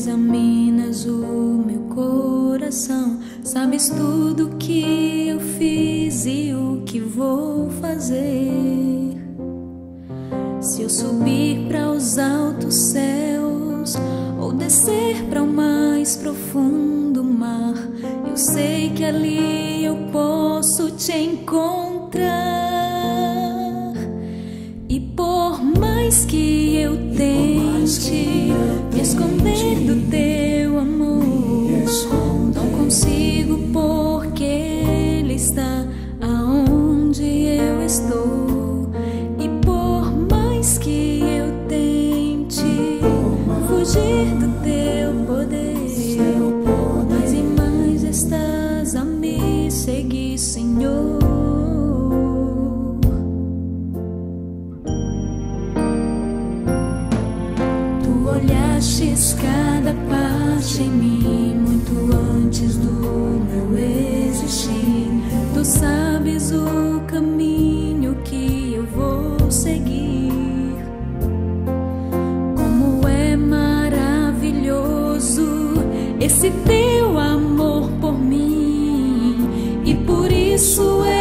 examinas o meu coração, sabes tudo que eu fiz. subir para os altos céus ou descer para o mais profundo mar, eu sei que ali eu posso te encontrar. E por mais que eu tente que eu me esconder, Conheces cada parte em mim muito antes do meu existir. Tu sabes o caminho que eu vou seguir. Como é maravilhoso esse teu amor por mim, e por isso é.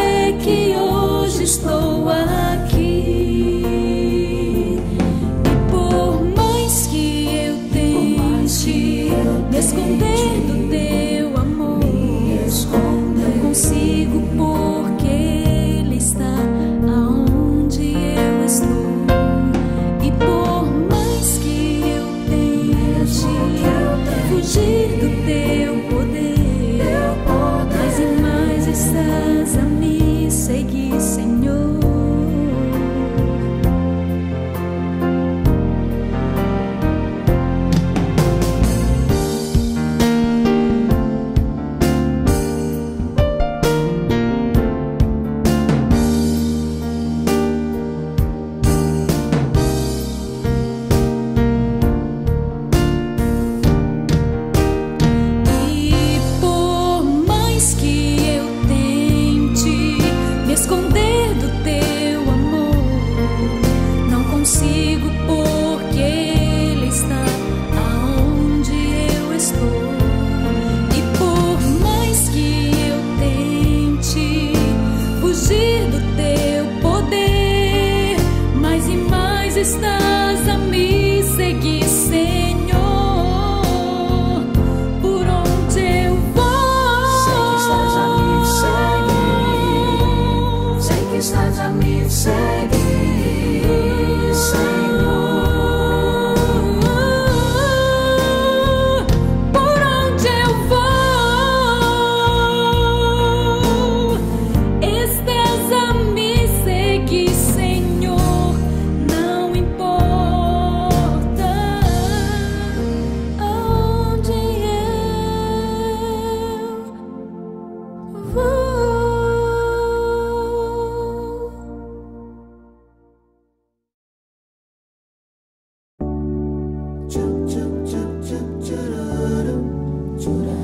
Judah.